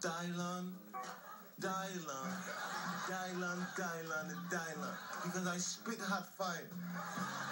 Dylan, Dylan, Dylan, Dylan, Dylan. Because I spit hot fire.